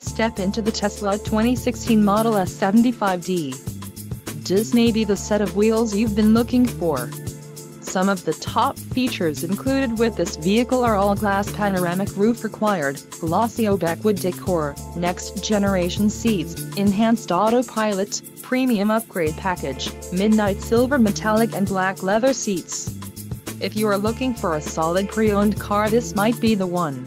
Step into the Tesla 2016 Model S75D. This may be the set of wheels you've been looking for. Some of the top features included with this vehicle are all-glass panoramic roof required, glossy wood decor, next-generation seats, enhanced autopilot, premium upgrade package, midnight silver metallic and black leather seats. If you are looking for a solid pre-owned car this might be the one.